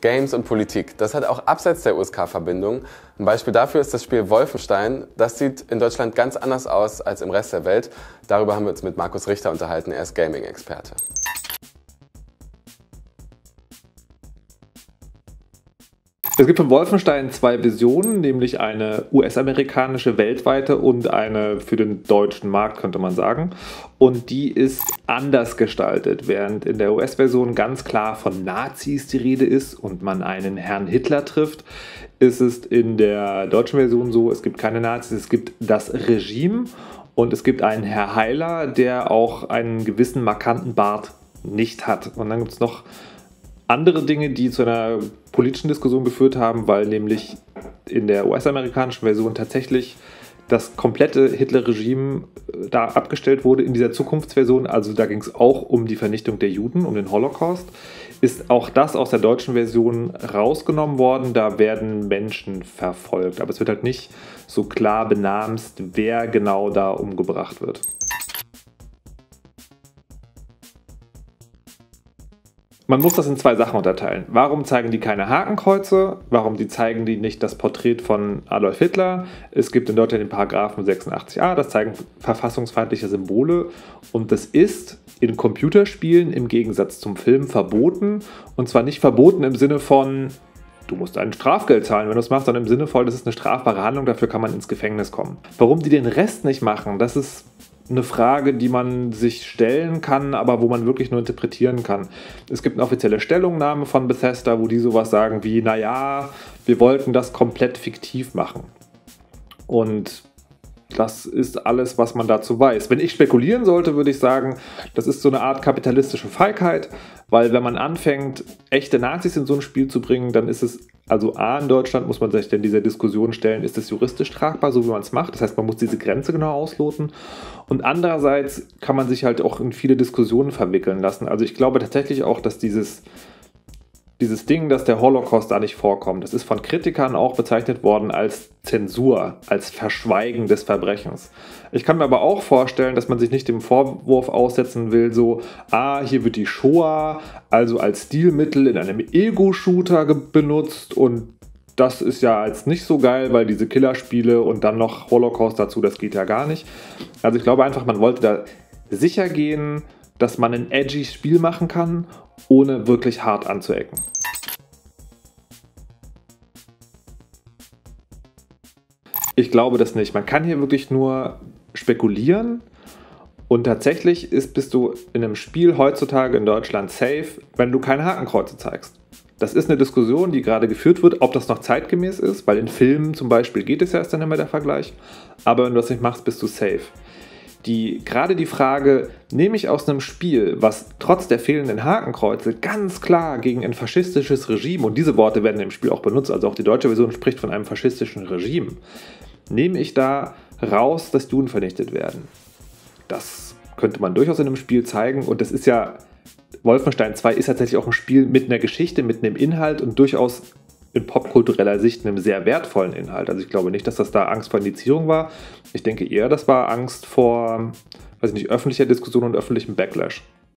Games und Politik. Das hat auch abseits der USK-Verbindung. Ein Beispiel dafür ist das Spiel Wolfenstein. Das sieht in Deutschland ganz anders aus als im Rest der Welt. Darüber haben wir uns mit Markus Richter unterhalten. Er ist Gaming-Experte. Es gibt von Wolfenstein zwei Visionen, nämlich eine US-amerikanische weltweite und eine für den deutschen Markt, könnte man sagen. Und die ist anders gestaltet, während in der US-Version ganz klar von Nazis die Rede ist und man einen Herrn Hitler trifft, ist es in der deutschen Version so, es gibt keine Nazis, es gibt das Regime und es gibt einen Herr Heiler, der auch einen gewissen markanten Bart nicht hat. Und dann gibt es noch andere Dinge, die zu einer politischen Diskussion geführt haben, weil nämlich in der US-amerikanischen Version tatsächlich das komplette Hitler-Regime äh, da abgestellt wurde in dieser Zukunftsversion, also da ging es auch um die Vernichtung der Juden, um den Holocaust, ist auch das aus der deutschen Version rausgenommen worden. Da werden Menschen verfolgt, aber es wird halt nicht so klar benamst, wer genau da umgebracht wird. Man muss das in zwei Sachen unterteilen. Warum zeigen die keine Hakenkreuze? Warum die zeigen die nicht das Porträt von Adolf Hitler? Es gibt in Deutschland den Paragraphen 86a, das zeigen verfassungsfeindliche Symbole und das ist in Computerspielen im Gegensatz zum Film verboten und zwar nicht verboten im Sinne von du musst ein Strafgeld zahlen, wenn du es machst, sondern im Sinne voll, das ist eine strafbare Handlung, dafür kann man ins Gefängnis kommen. Warum die den Rest nicht machen, das ist eine Frage, die man sich stellen kann, aber wo man wirklich nur interpretieren kann. Es gibt eine offizielle Stellungnahme von Bethesda, wo die sowas sagen wie, naja, wir wollten das komplett fiktiv machen. Und das ist alles, was man dazu weiß. Wenn ich spekulieren sollte, würde ich sagen, das ist so eine Art kapitalistische Feigheit, weil wenn man anfängt, echte Nazis in so ein Spiel zu bringen, dann ist es, also A, in Deutschland muss man sich dann dieser Diskussion stellen, ist es juristisch tragbar, so wie man es macht? Das heißt, man muss diese Grenze genau ausloten. Und andererseits kann man sich halt auch in viele Diskussionen verwickeln lassen. Also ich glaube tatsächlich auch, dass dieses dieses Ding, dass der Holocaust da nicht vorkommt, das ist von Kritikern auch bezeichnet worden als Zensur, als Verschweigen des Verbrechens. Ich kann mir aber auch vorstellen, dass man sich nicht dem Vorwurf aussetzen will, so, ah, hier wird die Shoah also als Stilmittel in einem Ego-Shooter benutzt und das ist ja jetzt nicht so geil, weil diese Killerspiele und dann noch Holocaust dazu, das geht ja gar nicht. Also ich glaube einfach, man wollte da sicher gehen, dass man ein edgy Spiel machen kann ohne wirklich hart anzuecken. Ich glaube das nicht. Man kann hier wirklich nur spekulieren. Und tatsächlich ist, bist du in einem Spiel heutzutage in Deutschland safe, wenn du keine Hakenkreuze zeigst. Das ist eine Diskussion, die gerade geführt wird, ob das noch zeitgemäß ist, weil in Filmen zum Beispiel geht es ja erst dann immer der Vergleich. Aber wenn du das nicht machst, bist du safe die gerade die Frage, nehme ich aus einem Spiel, was trotz der fehlenden Hakenkreuze ganz klar gegen ein faschistisches Regime, und diese Worte werden im Spiel auch benutzt, also auch die deutsche Version spricht von einem faschistischen Regime, nehme ich da raus, dass Juden vernichtet werden. Das könnte man durchaus in einem Spiel zeigen und das ist ja, Wolfenstein 2 ist tatsächlich auch ein Spiel mit einer Geschichte, mit einem Inhalt und durchaus in popkultureller Sicht einem sehr wertvollen Inhalt. Also ich glaube nicht, dass das da Angst vor Indizierung war. Ich denke eher, das war Angst vor, weiß nicht, öffentlicher Diskussion und öffentlichem Backlash.